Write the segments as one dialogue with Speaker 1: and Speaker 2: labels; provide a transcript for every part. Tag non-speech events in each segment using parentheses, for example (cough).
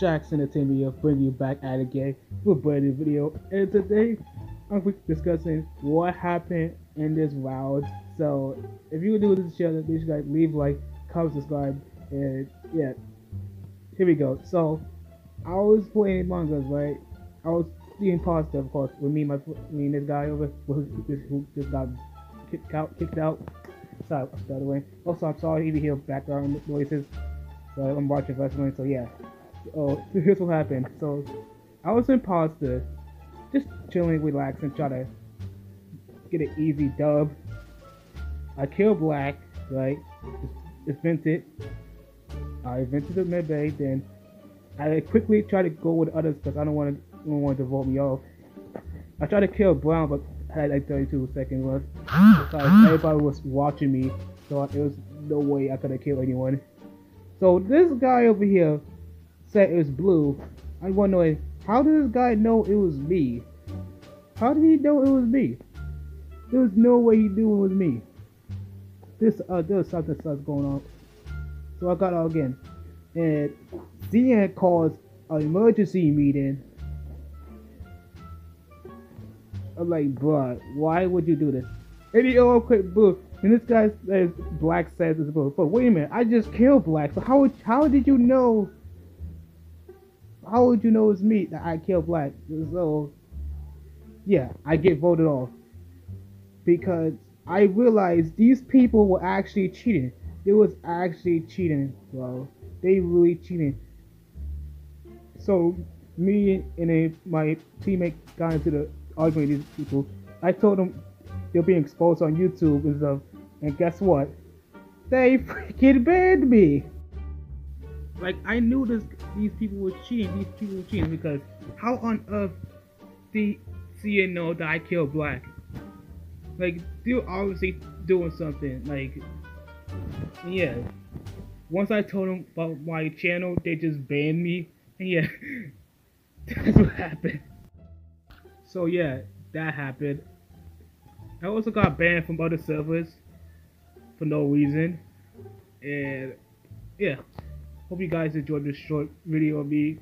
Speaker 1: Shaq's Entertainment here, bringing you back at again with a brand new video. And today, I'm going to be discussing what happened in this round. So, if you would do this channel, make sure you leave like, comment, subscribe, and yeah, here we go. So, I was playing Among Us, right? I was being positive, of course, with me, my me and this guy over who, who just got kicked out. Kicked out. Sorry, the way. Also, I'm sorry if you hear background noises. So I'm watching wrestling, so yeah. Oh, here's what happened. So I was imposter, just chilling, relaxing, try to get an easy dub. I killed Black, right? Just vented. I vented the MedBay, then I quickly tried to go with others because I don't want to want to vote me off. I tried to kill Brown, but I had like 32 seconds left. Because everybody was watching me, so there was no way I could have killed anyone. So this guy over here said it was blue. I want to know how did this guy know it was me? How did he know it was me? There was no way he knew it was me. This uh there was something else going on. So I got out again. And DN calls an emergency meeting. I'm like, bruh, why would you do this? And he all quick blue. And this guy says Black says blue. But wait a minute, I just killed Black. So how how did you know? How would you know it's me that I killed Black? So yeah, I get voted off because I realized these people were actually cheating. It was actually cheating, bro. They really cheating. So me and a, my teammate got into the argument with these people. I told them they're being exposed on YouTube and stuff. And guess what? They (laughs) freaking banned me. Like I knew this these people were cheating. These people were cheating because how on earth did CNN know that I killed Black? Like they're obviously doing something. Like yeah. Once I told them about my channel, they just banned me. And yeah, (laughs) that's what happened. So yeah, that happened. I also got banned from other servers for no reason. And yeah, hope you guys enjoyed this short video of me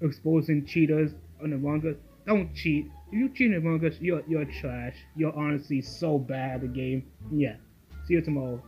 Speaker 1: exposing cheaters on Among Us. Don't cheat. If you cheat in Among Us, you're you're trash. You're honestly so bad at the game. Yeah. See you tomorrow.